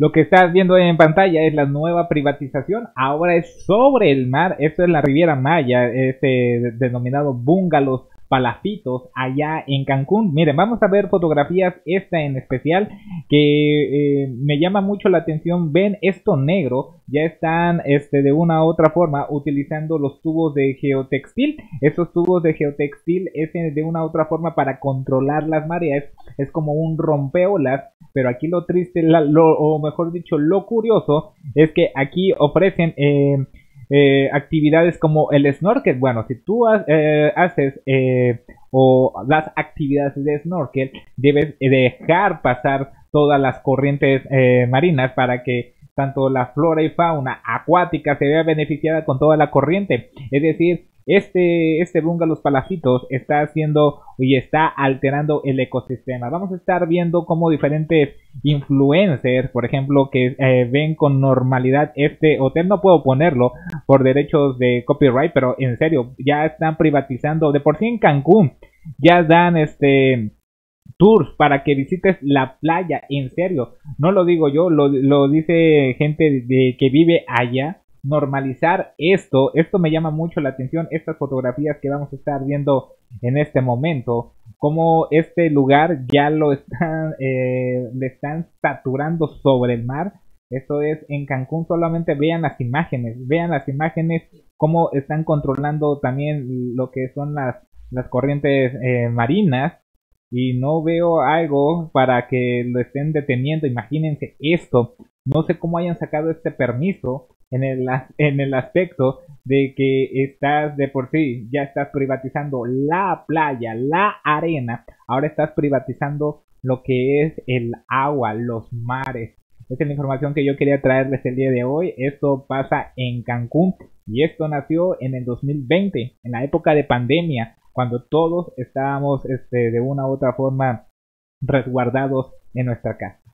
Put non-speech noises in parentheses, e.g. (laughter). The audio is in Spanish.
Lo que estás viendo en pantalla es la nueva privatización. Ahora es sobre el mar. Esto es la Riviera Maya, este denominado bungalows palafitos allá en Cancún. Miren, vamos a ver fotografías, esta en especial, que eh, me llama mucho la atención. Ven esto negro, ya están este, de una u otra forma utilizando los tubos de geotextil. Esos tubos de geotextil es de una u otra forma para controlar las mareas. Es como un rompeolas. Pero aquí lo triste, lo, o mejor dicho, lo curioso es que aquí ofrecen eh, eh, actividades como el snorkel. Bueno, si tú eh, haces eh, o las actividades de snorkel, debes dejar pasar todas las corrientes marinas para que tanto la flora y fauna acuática se vea beneficiada con toda la corriente. Es decir, este, este Los Palacitos está haciendo y está alterando el ecosistema. Vamos a estar viendo cómo diferentes influencers, por ejemplo, que eh, ven con normalidad este hotel, no puedo ponerlo por derechos de copyright, pero en serio, ya están privatizando, de por sí en Cancún, ya dan este tours para que visites la playa, en serio, no lo digo yo, lo, lo dice gente de, que vive allá normalizar esto. Esto me llama mucho la atención, estas fotografías que vamos a estar viendo en este momento. Como este lugar ya lo están, (laughs) eh, le están saturando sobre el mar. Esto es en Cancún, solamente vean las imágenes, vean las imágenes, cómo están controlando también lo que son las, las corrientes eh, marinas. Y no veo algo para que lo estén deteniendo. Imagínense esto. No sé cómo hayan sacado este permiso en el, en el aspecto de que estás de por sí, ya estás privatizando la playa, la arena, ahora estás privatizando lo que es el agua, los mares. Esta es la información que yo quería traerles el día de hoy. Esto pasa en Cancún y esto nació en el 2020, en la época de pandemia, cuando todos estábamos este, de una u otra forma resguardados en nuestra casa.